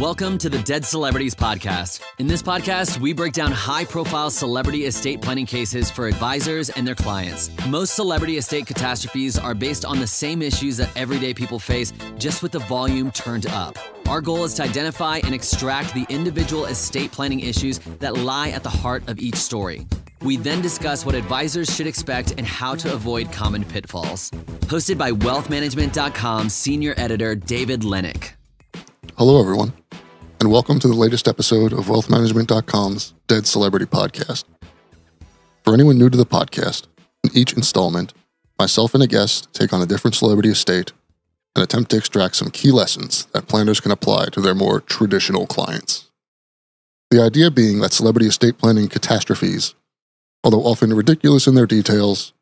Welcome to the Dead Celebrities Podcast. In this podcast, we break down high profile celebrity estate planning cases for advisors and their clients. Most celebrity estate catastrophes are based on the same issues that everyday people face, just with the volume turned up. Our goal is to identify and extract the individual estate planning issues that lie at the heart of each story. We then discuss what advisors should expect and how to avoid common pitfalls. Hosted by wealthmanagement.com senior editor David Lenok. Hello, everyone, and welcome to the latest episode of WealthManagement.com's Dead Celebrity Podcast. For anyone new to the podcast, in each installment, myself and a guest take on a different celebrity estate and attempt to extract some key lessons that planners can apply to their more traditional clients. The idea being that celebrity estate planning catastrophes, although often ridiculous in their details,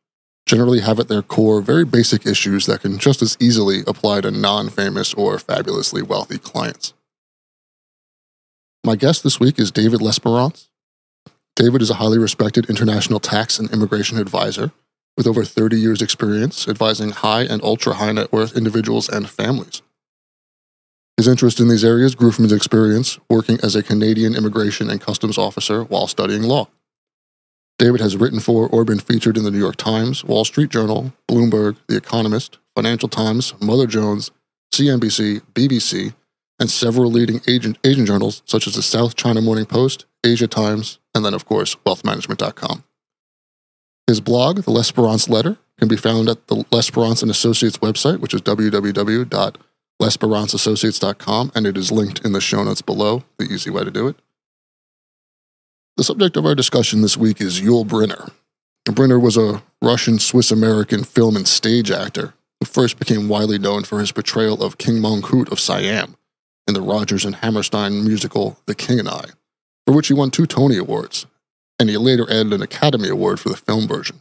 generally have at their core very basic issues that can just as easily apply to non famous or fabulously wealthy clients. My guest this week is David Lesperance. David is a highly respected international tax and immigration advisor with over 30 years' experience advising high and ultra high net worth individuals and families. His interest in these areas grew from his experience working as a Canadian immigration and customs officer while studying law. David has written for or been featured in the New York Times, Wall Street Journal, Bloomberg, The Economist, Financial Times, Mother Jones, CNBC, BBC, and several leading Asian, Asian journals such as the South China Morning Post, Asia Times, and then, of course, wealthmanagement.com. His blog, The Lesperance Letter, can be found at the Lesperance and Associates website, which is www.lesperanceassociates.com, and it is linked in the show notes below, the easy way to do it. The subject of our discussion this week is Yul Brynner. Brynner was a Russian Swiss American film and stage actor who first became widely known for his portrayal of King Mongkut of Siam in the Rodgers and Hammerstein musical The King and I, for which he won two Tony Awards, and he later added an Academy Award for the film version.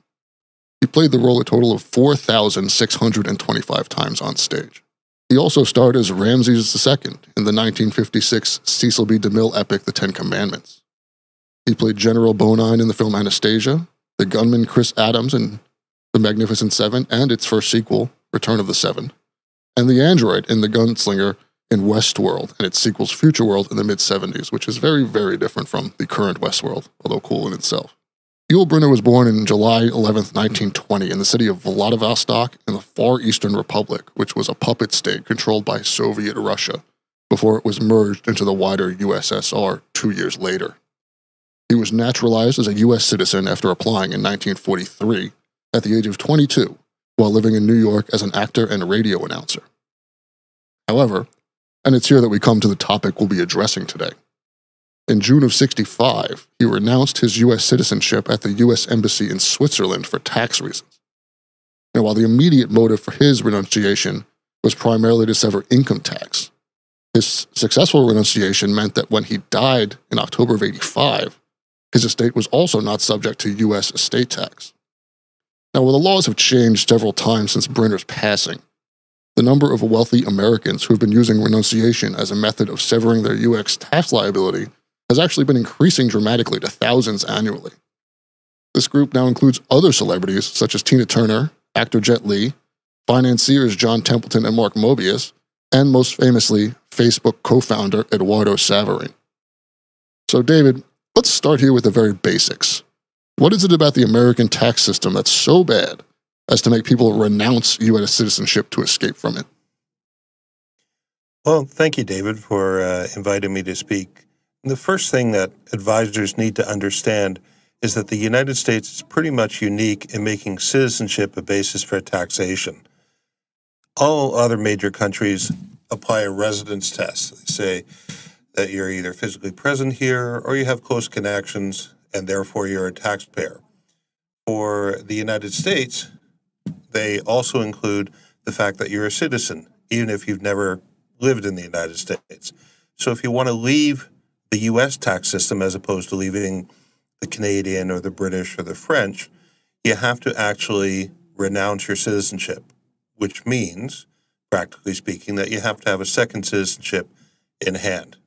He played the role a total of 4,625 times on stage. He also starred as Ramses II in the 1956 Cecil B. DeMille epic The Ten Commandments. He played General Bounine in the film Anastasia, the gunman Chris Adams in The Magnificent Seven and its first sequel, Return of the Seven, and the android in The Gunslinger in Westworld and its sequel's Future World in the mid 70s, which is very, very different from the current Westworld, although cool in itself. Yul Brynner was born in July 11, 1920, in the city of Vladivostok in the Far Eastern Republic, which was a puppet state controlled by Soviet Russia before it was merged into the wider USSR two years later. He was naturalized as a U.S. citizen after applying in 1943 at the age of 22 while living in New York as an actor and radio announcer. However, and it's here that we come to the topic we'll be addressing today. In June of 65, he renounced his U.S. citizenship at the U.S. Embassy in Switzerland for tax reasons. Now, while the immediate motive for his renunciation was primarily to sever income tax, his successful renunciation meant that when he died in October of 85, his estate was also not subject to U.S. estate tax. Now, while the laws have changed several times since Brynner's passing, the number of wealthy Americans who have been using renunciation as a method of severing their U.S. tax liability has actually been increasing dramatically to thousands annually. This group now includes other celebrities such as Tina Turner, actor Jet Li, financiers John Templeton and Mark Mobius, and most famously, Facebook co founder Eduardo Saverin. So, David, Let's start here with the very basics. What is it about the American tax system that's so bad as to make people renounce U.S. citizenship to escape from it? Well, thank you, David, for uh, inviting me to speak. The first thing that advisors need to understand is that the United States is pretty much unique in making citizenship a basis for taxation. All other major countries apply a residence test. They say that you're either physically present here or you have close connections and therefore you're a taxpayer. For the United States, they also include the fact that you're a citizen, even if you've never lived in the United States. So if you want to leave the US tax system as opposed to leaving the Canadian or the British or the French, you have to actually renounce your citizenship, which means, practically speaking, that you have to have a second citizenship in hand.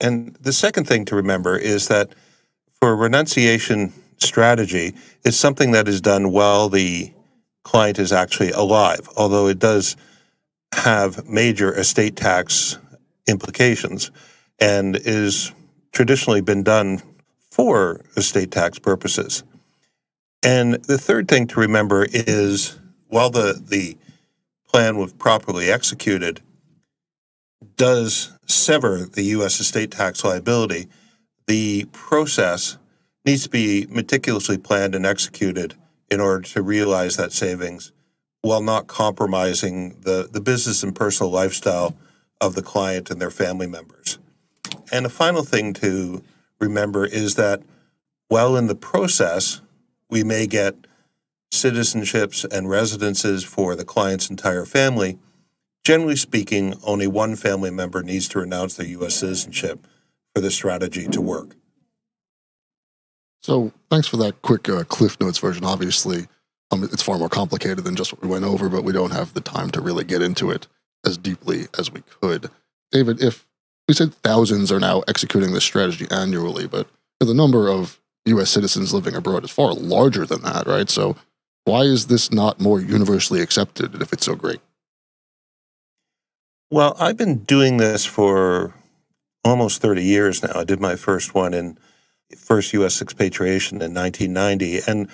And the second thing to remember is that for a renunciation strategy, it's something that is done while the client is actually alive, although it does have major estate tax implications and is traditionally been done for estate tax purposes. And the third thing to remember is while the, the plan was properly executed, does sever the U.S. estate tax liability, the process needs to be meticulously planned and executed in order to realize that savings while not compromising the, the business and personal lifestyle of the client and their family members. And a final thing to remember is that while in the process, we may get citizenships and residences for the client's entire family. Generally speaking, only one family member needs to renounce their U.S. citizenship for the strategy to work. So, thanks for that quick uh, Cliff Notes version. Obviously, um, it's far more complicated than just what we went over, but we don't have the time to really get into it as deeply as we could. David, if we said thousands are now executing this strategy annually, but the number of U.S. citizens living abroad is far larger than that, right? So, why is this not more universally accepted if it's so great? Well, I've been doing this for almost 30 years now. I did my first one in first U.S. expatriation in 1990. And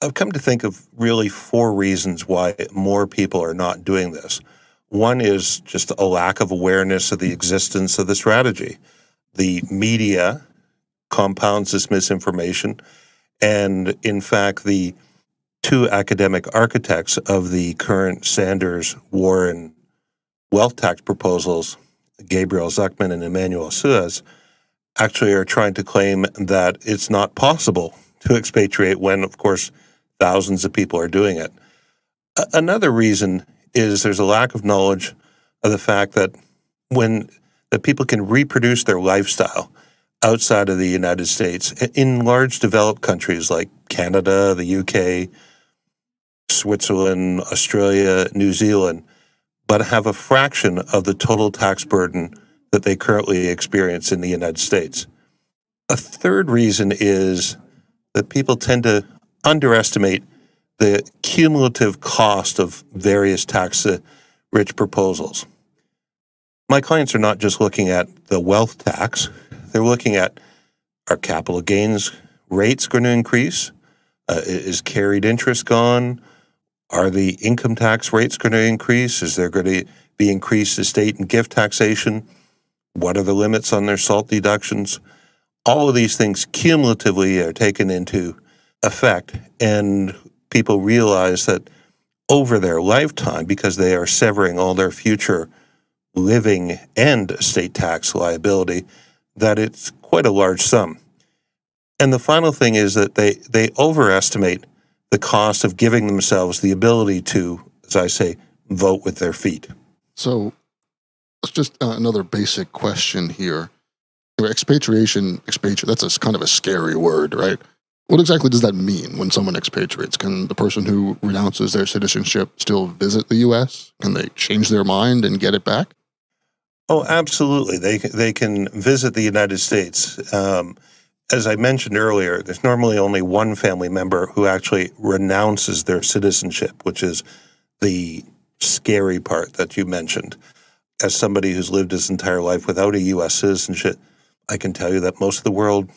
I've come to think of really four reasons why more people are not doing this. One is just a lack of awareness of the existence of the strategy. The media compounds this misinformation. And in fact, the two academic architects of the current Sanders Warren wealth tax proposals, Gabriel Zucman and Emmanuel Saez, actually are trying to claim that it's not possible to expatriate when, of course, thousands of people are doing it. Another reason is there's a lack of knowledge of the fact that when that people can reproduce their lifestyle outside of the United States in large developed countries like Canada, the UK, Switzerland, Australia, New Zealand, but have a fraction of the total tax burden that they currently experience in the United States. A third reason is that people tend to underestimate the cumulative cost of various tax rich proposals. My clients are not just looking at the wealth tax, they're looking at are capital gains rates going to increase? Uh, is carried interest gone? Are the income tax rates going to increase? Is there going to be increased estate and gift taxation? What are the limits on their SALT deductions? All of these things cumulatively are taken into effect, and people realize that over their lifetime, because they are severing all their future living and estate tax liability, that it's quite a large sum. And the final thing is that they, they overestimate the cost of giving themselves the ability to, as I say, vote with their feet. So it's just uh, another basic question here. Expatriation, expatriate, that's a kind of a scary word, right? What exactly does that mean when someone expatriates? Can the person who renounces their citizenship still visit the U.S.? Can they change their mind and get it back? Oh, absolutely. They they can visit the United States. Um, as I mentioned earlier, there's normally only one family member who actually renounces their citizenship, which is the scary part that you mentioned as somebody who's lived his entire life without a U.S. citizenship, I can tell you that most of the world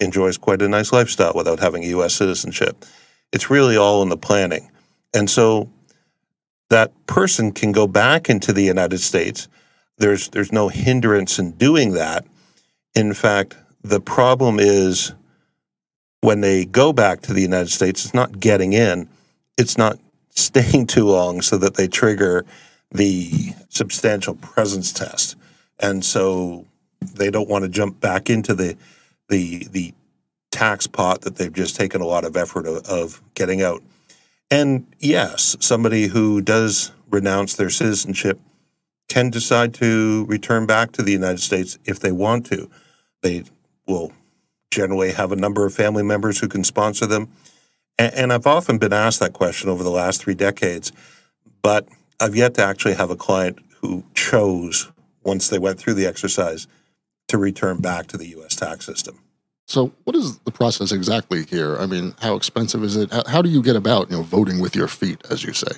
enjoys quite a nice lifestyle without having a U.S. citizenship. It's really all in the planning. And so that person can go back into the United States. There's, there's no hindrance in doing that. In fact, the problem is when they go back to the United States, it's not getting in, it's not staying too long so that they trigger the substantial presence test, and so they don't want to jump back into the the the tax pot that they've just taken a lot of effort of, of getting out. And yes, somebody who does renounce their citizenship can decide to return back to the United States if they want to. They will generally have a number of family members who can sponsor them. And, and I've often been asked that question over the last three decades, but I've yet to actually have a client who chose, once they went through the exercise, to return back to the U.S. tax system. So, what is the process exactly here? I mean, how expensive is it? How, how do you get about, you know, voting with your feet, as you say?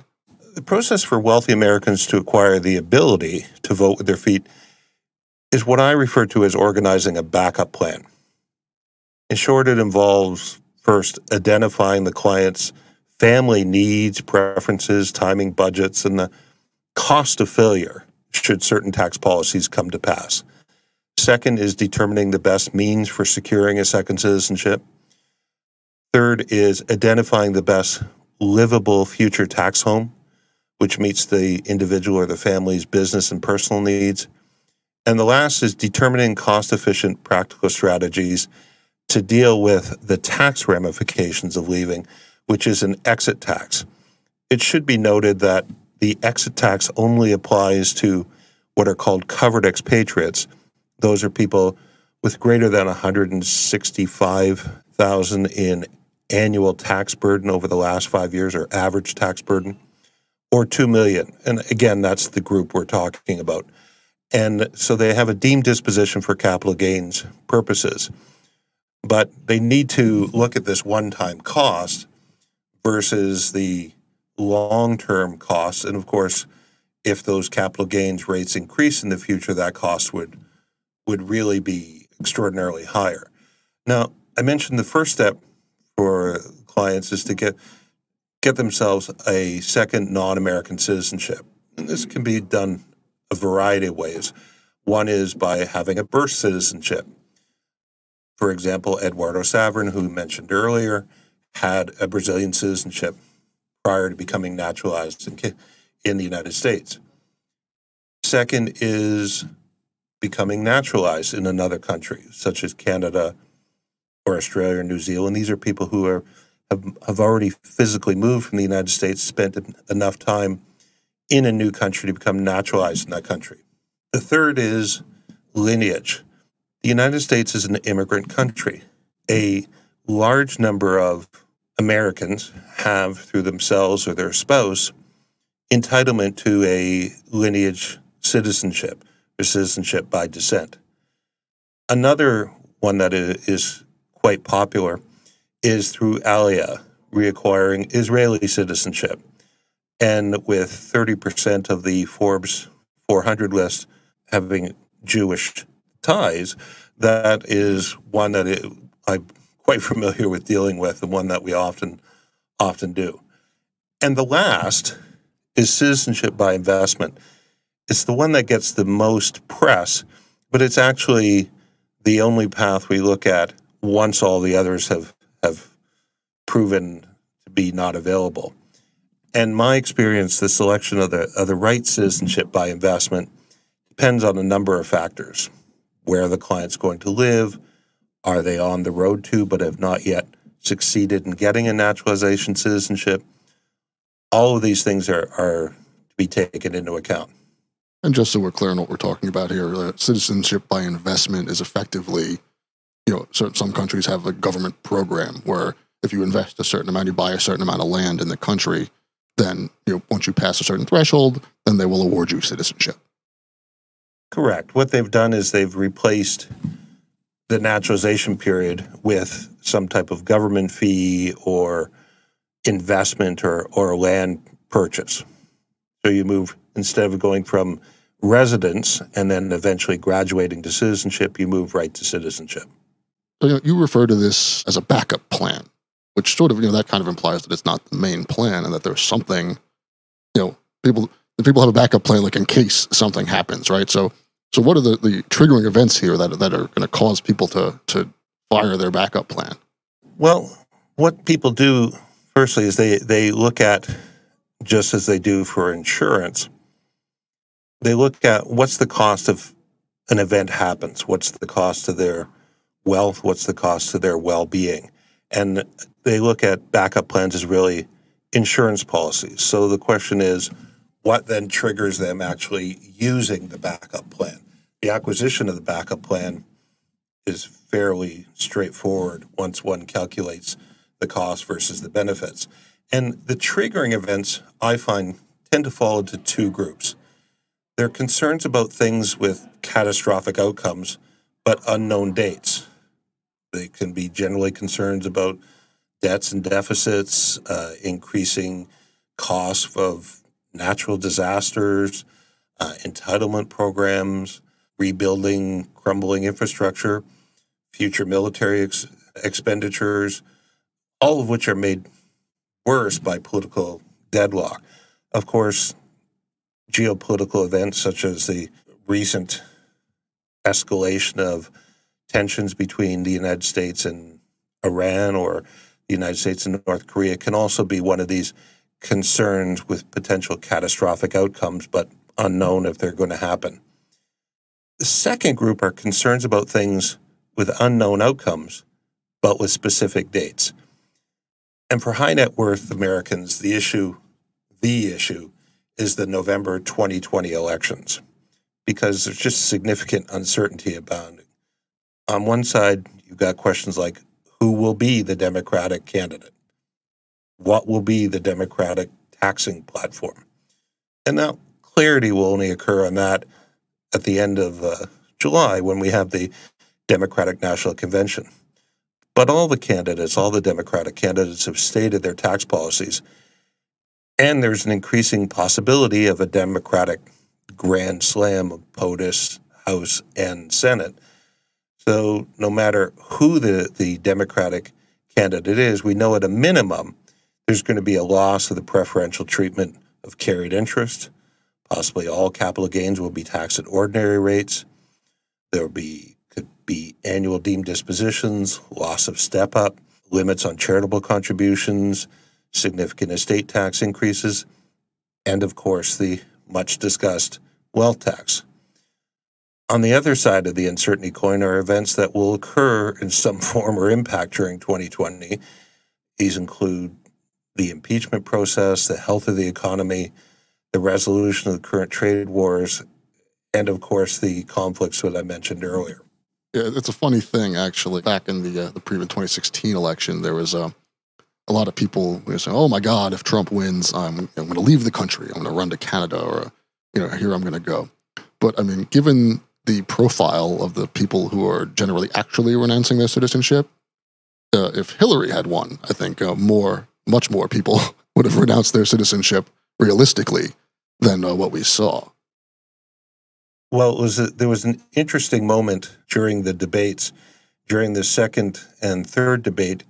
The process for wealthy Americans to acquire the ability to vote with their feet is what I refer to as organizing a backup plan. In short, it involves first identifying the client's family needs, preferences, timing, budgets, and the cost of failure should certain tax policies come to pass. Second is determining the best means for securing a second citizenship. Third is identifying the best livable future tax home, which meets the individual or the family's business and personal needs. And the last is determining cost efficient practical strategies to deal with the tax ramifications of leaving, which is an exit tax. It should be noted that the exit tax only applies to what are called covered expatriates. Those are people with greater than 165,000 in annual tax burden over the last 5 years or average tax burden or 2 million. And again, that's the group we're talking about. And so they have a deemed disposition for capital gains purposes. But they need to look at this one time cost versus the long term costs. And of course, if those capital gains rates increase in the future, that cost would would really be extraordinarily higher. Now, I mentioned the first step for clients is to get get themselves a second non-American citizenship. And this can be done a variety of ways. One is by having a birth citizenship. For example, Eduardo Saverin, who mentioned earlier, had a Brazilian citizenship prior to becoming naturalized in, in the United States. Second is becoming naturalized in another country, such as Canada or Australia or New Zealand. These are people who are have, have already physically moved from the United States, spent enough time in a new country to become naturalized in that country. The third is lineage. The United States is an immigrant country. A large number of Americans have, through themselves or their spouse, entitlement to a lineage citizenship or citizenship by descent. Another one that is quite popular is through Aliyah, reacquiring Israeli citizenship. And with 30% of the Forbes 400 list having Jewish ties, that is one that it, I'm quite familiar with dealing with, and one that we often often do. And the last is citizenship by investment. It's the one that gets the most press, but it's actually the only path we look at once all the others have have proven to be not available and my experience, the selection of the of the right citizenship by investment depends on a number of factors: where the client's going to live, are they on the road to but have not yet succeeded in getting a naturalization citizenship. All of these things are are to be taken into account. And just so we're clear on what we're talking about here, uh, citizenship by investment is effectively, you know, certain, some countries have a government program where if you invest a certain amount, you buy a certain amount of land in the country, then you know, once you pass a certain threshold, then they will award you citizenship. Correct. What they've done is they've replaced the naturalization period with some type of government fee or investment or, or land purchase. So you move, instead of going from residence and then eventually graduating to citizenship, you move right to citizenship. So, you, know, you refer to this as a backup plan which sort of you know that kind of implies that it's not the main plan and that there's something you know people the people have a backup plan like in case something happens right? So so what are the, the triggering events here that, that are going to cause people to to fire their backup plan? Well what people do firstly is they they look at just as they do for insurance they look at what's the cost of an event happens what's the cost of their wealth what's the cost of their well-being. And they look at backup plans as really insurance policies. So the question is, what then triggers them actually using the backup plan? The acquisition of the backup plan is fairly straightforward once one calculates the cost versus the benefits. And the triggering events, I find, tend to fall into two groups. There are concerns about things with catastrophic outcomes, but unknown dates. They can be generally concerns about debts and deficits, uh, increasing costs of natural disasters, uh, entitlement programs, rebuilding crumbling infrastructure, future military ex- expenditures, all of which are made worse by political deadlock. Of course, geopolitical events such as the recent escalation of tensions between the United States and Iran or the United States and North Korea can also be one of these concerns with potential catastrophic outcomes, but unknown if they're going to happen. The second group are concerns about things with unknown outcomes, but with specific dates. And for high net worth Americans, the issue, the issue, is the November 2020 elections, because there's just significant uncertainty about it. On one side, you've got questions like who will be the Democratic candidate? What will be the Democratic taxing platform? And now clarity will only occur on that at the end of uh, July when we have the Democratic National Convention. But all the candidates, all the Democratic candidates have stated their tax policies. And there's an increasing possibility of a Democratic grand slam of POTUS, House, and Senate. So no matter who the, the Democratic candidate is, we know at a minimum there's going to be a loss of the preferential treatment of carried interest. Possibly all capital gains will be taxed at ordinary rates. There will be could be annual deemed dispositions, loss of step up, limits on charitable contributions, significant estate tax increases, and of course the much discussed wealth tax. On the other side of the uncertainty coin are events that will occur in some form or impact during 2020. These include the impeachment process, the health of the economy, the resolution of the current trade wars, and of course the conflicts that I mentioned earlier. Yeah, it's a funny thing actually. Back in the uh, the previous 2016 election, there was a uh, a lot of people saying, "Oh my God, if Trump wins, I'm, I'm going to leave the country. I'm going to run to Canada, or you know, here I'm going to go." But I mean, given the profile of the people who are generally actually renouncing their citizenship, uh, if Hillary had won, I think uh, more, much more people would have renounced their citizenship realistically than uh, what we saw. Well, was a, there was an interesting moment during the debates. During the second and third debate,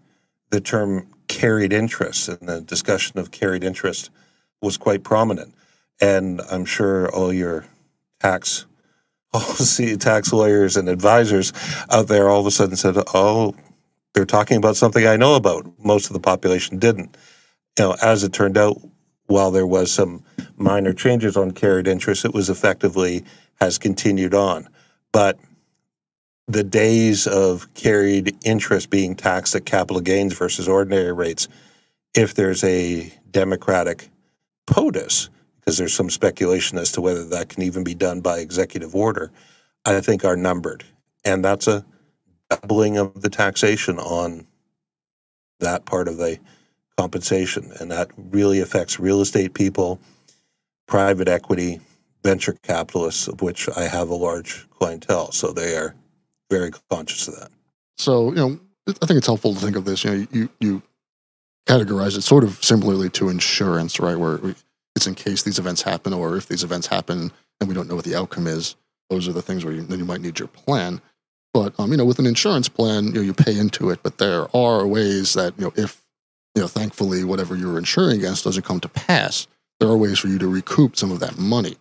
the term carried interest and the discussion of carried interest was quite prominent. And I'm sure all your tax policy, tax lawyers, and advisors out there all of a sudden said, "Oh, they're talking about something I know about." Most of the population didn't. You know, as it turned out, while there was some minor changes on carried interest, it was effectively has continued on. But the days of carried interest being taxed at capital gains versus ordinary rates, if there's a Democratic POTUS, because there's some speculation as to whether that can even be done by executive order, I think are numbered. And that's a doubling of the taxation on that part of the compensation. And that really affects real estate people, private equity, venture capitalists, of which I have a large clientele. So they are very conscious of that. So, you know, I think it's helpful to think of this. You know, you, you categorize it sort of similarly to insurance, right? Where it's in case these events happen or if these events happen and we don't know what the outcome is. Those are the things where you, then you might need your plan. But, um, you know, with an insurance plan, you know, you pay into it, but there are ways that, you know, if you know, thankfully, whatever you're insuring against doesn't come to pass, there are ways for you to recoup some of that money.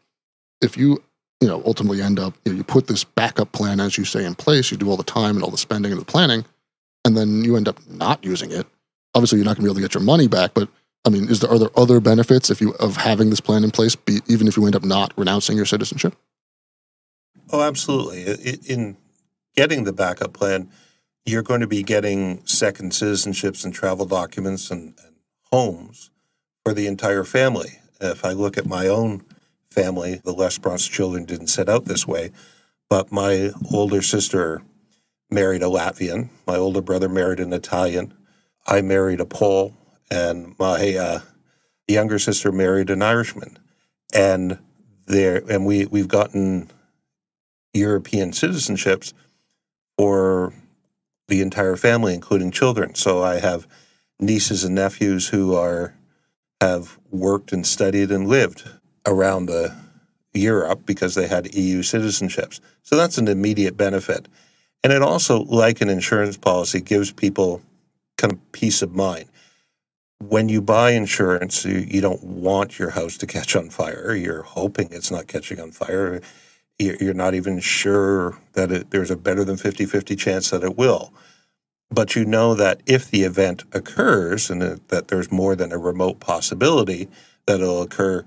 If you, you know, ultimately end up, you, know, you put this backup plan, as you say, in place, you do all the time and all the spending and the planning, and then you end up not using it. Obviously, you're not going to be able to get your money back, but I mean, is there are there other benefits if you of having this plan in place, be, even if you end up not renouncing your citizenship? Oh, absolutely. In getting the backup plan, you're going to be getting second citizenships and travel documents and, and homes for the entire family. If I look at my own family, the Les children didn't set out this way, but my older sister married a Latvian, my older brother married an Italian, I married a Pole, and my uh, younger sister married an Irishman, and there, and we we've gotten European citizenships for the entire family, including children. So I have nieces and nephews who are have worked and studied and lived around the Europe because they had EU citizenships. So that's an immediate benefit. And it also, like an insurance policy, gives people kind of peace of mind. When you buy insurance, you, you don't want your house to catch on fire. You're hoping it's not catching on fire. You're not even sure that it, there's a better than 50 50 chance that it will. But you know that if the event occurs and that there's more than a remote possibility that it'll occur,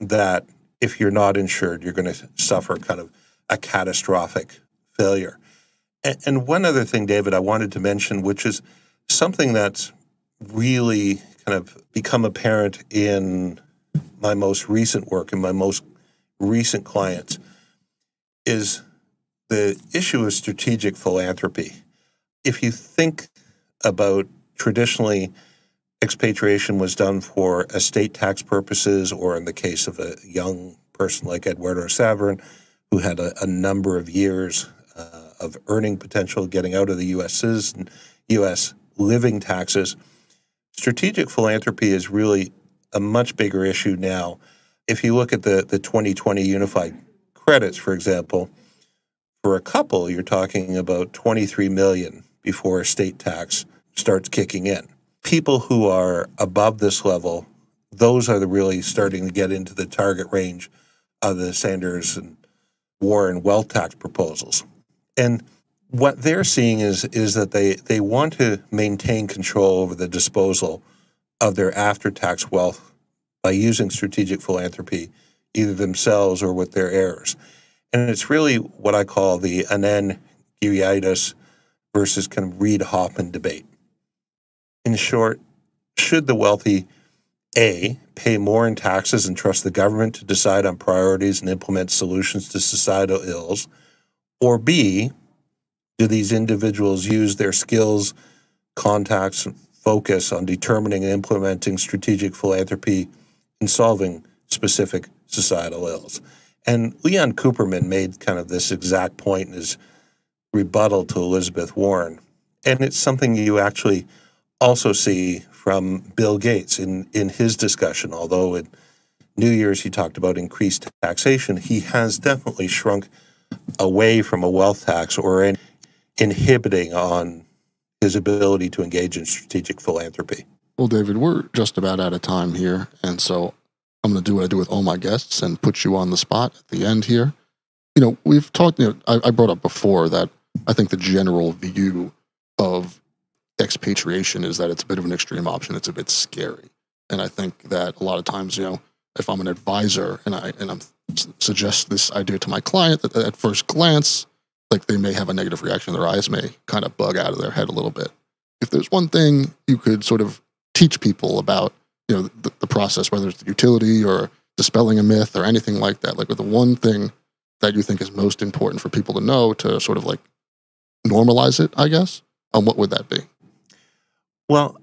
that if you're not insured, you're going to suffer kind of a catastrophic failure. And, one other thing, David, I wanted to mention, which is something that's really kind of become apparent in my most recent work and my most recent clients, is the issue of strategic philanthropy. If you think about traditionally, expatriation was done for estate tax purposes, or in the case of a young person like Eduardo Saverin, who had a, a number of years uh, of earning potential getting out of the U.S. U.S. living taxes. Strategic philanthropy is really a much bigger issue now. If you look at the, the 2020 unified credits, for example, for a couple, you're talking about 23 million before state tax starts kicking in people who are above this level, those are the really starting to get into the target range of the Sanders and Warren wealth tax proposals. And what they're seeing is is that they, they want to maintain control over the disposal of their after tax wealth by using strategic philanthropy, either themselves or with their heirs. And it's really what I call the Anand Giridharadas versus kind of Reid Hoffman debate. In short, should the wealthy A, pay more in taxes and trust the government to decide on priorities and implement solutions to societal ills? Or B, do these individuals use their skills, contacts, focus on determining and implementing strategic philanthropy in solving specific societal ills? And Leon Cooperman made kind of this exact point in his rebuttal to Elizabeth Warren. And it's something you actually also see from Bill Gates in, in his discussion, although in New Year's he talked about increased taxation, he has definitely shrunk away from a wealth tax or in, inhibiting on his ability to engage in strategic philanthropy. Well, David, we're just about out of time here. And so I'm going to do what I do with all my guests and put you on the spot at the end here. You know, we've talked, you know, I, I brought up before that I think the general view of expatriation is that it's a bit of an extreme option. It's a bit scary. And I think that a lot of times, you know, if I'm an advisor and I and I'm suggest this idea to my client that at first glance, like they may have a negative reaction, their eyes may kind of bug out of their head a little bit. If there's one thing you could sort of teach people about, you know, the, the process, whether it's the utility or dispelling a myth or anything like that, like with the one thing that you think is most important for people to know to sort of like normalize it, I guess, um, what would that be? Well,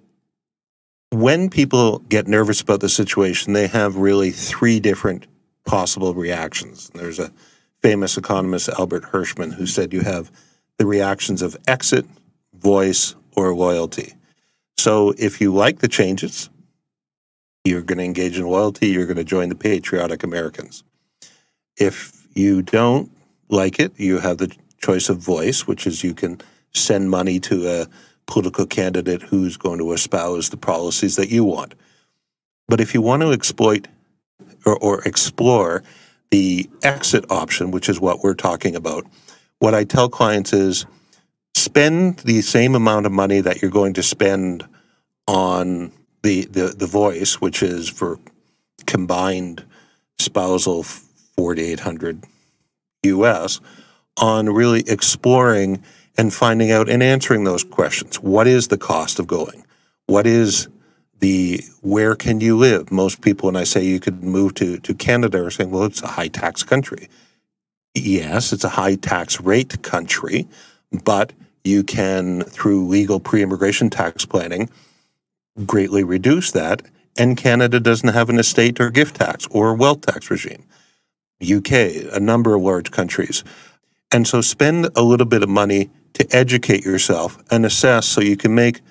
when people get nervous about the situation, they have really three different possible reactions. There's a famous economist, Albert Hirschman, who said you have the reactions of exit, voice, or loyalty. So if you like the changes, you're going to engage in loyalty, you're going to join the patriotic Americans. If you don't like it, you have the choice of voice, which is you can send money to a political candidate who's going to espouse the policies that you want. But if you want to exploit or, or explore the exit option, which is what we're talking about, what I tell clients is spend the same amount of money that you're going to spend on the, the, the voice, which is for combined spousal 4800 US, on really exploring and finding out and answering those questions. What is the cost of going? What is the where can you live? Most people, when I say you could move to, to Canada, are saying, well, it's a high tax country. Yes, it's a high tax rate country, but you can, through legal pre immigration tax planning, greatly reduce that. And Canada doesn't have an estate or gift tax or wealth tax regime. UK, a number of large countries. And so spend a little bit of money to educate yourself and assess so you can make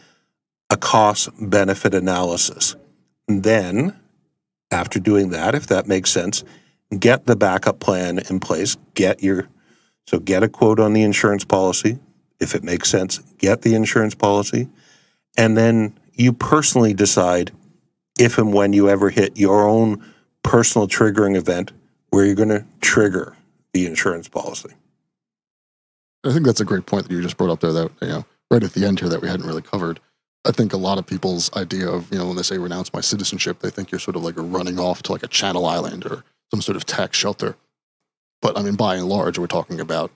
a cost benefit analysis. Then, after doing that, if that makes sense, get the backup plan in place, get your so get a quote on the insurance policy if it makes sense, get the insurance policy and then you personally decide if and when you ever hit your own personal triggering event where you're going to trigger the insurance policy. I think that's a great point that you just brought up there that, you know, right at the end here that we hadn't really covered. I think a lot of people's idea of, you know, when they say renounce my citizenship, they think you're sort of like running off to like a Channel Island or some sort of tax shelter. But I mean, by and large, we're talking about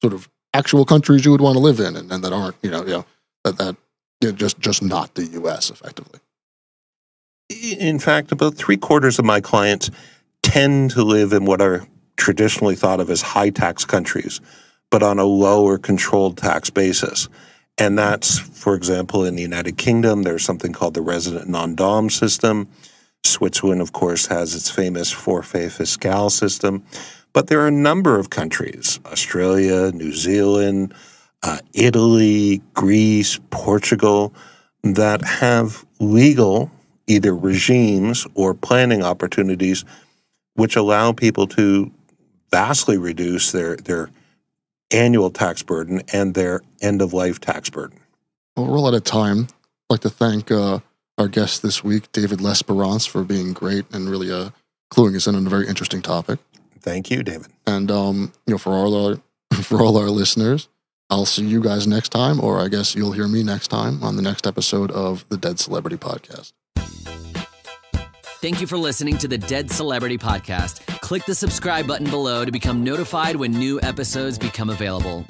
sort of actual countries you would want to live in and, and that aren't, you know, you know, that, that you know, just, just not the US effectively. In fact, about three quarters of my clients tend to live in what are traditionally thought of as high tax countries, but on a lower controlled tax basis. And that's, for example, in the United Kingdom, there's something called the resident non dom system. Switzerland, of course, has its famous forfait fiscal system. But there are a number of countries Australia, New Zealand, uh, Italy, Greece, Portugal that have legal either regimes or planning opportunities which allow people to vastly reduce their, their annual tax burden and their end of life tax burden. Well, we're all out of time. I'd like to thank uh, our guest this week, David Lesperance, for being great and really uh, cluing us in on a very interesting topic. Thank you, David. And um, you know, for all our for all our listeners, I'll see you guys next time, or I guess you'll hear me next time on the next episode of the Dead Celebrity Podcast. Thank you for listening to the Dead Celebrity Podcast. Click the subscribe button below to become notified when new episodes become available.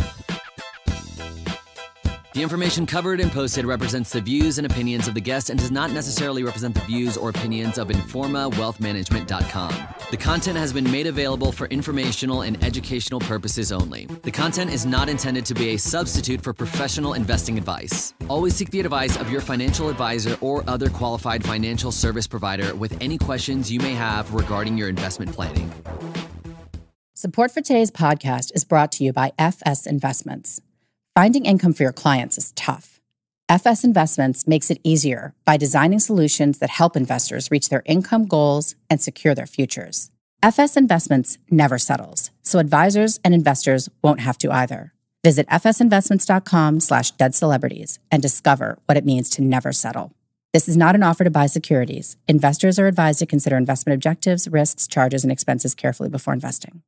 The information covered and posted represents the views and opinions of the guest and does not necessarily represent the views or opinions of InformaWealthManagement.com. The content has been made available for informational and educational purposes only. The content is not intended to be a substitute for professional investing advice. Always seek the advice of your financial advisor or other qualified financial service provider with any questions you may have regarding your investment planning. Support for today's podcast is brought to you by FS Investments. Finding income for your clients is tough. FS Investments makes it easier by designing solutions that help investors reach their income goals and secure their futures. FS Investments never settles, so advisors and investors won't have to either. Visit fsinvestments.com slash dead celebrities and discover what it means to never settle. This is not an offer to buy securities. Investors are advised to consider investment objectives, risks, charges, and expenses carefully before investing.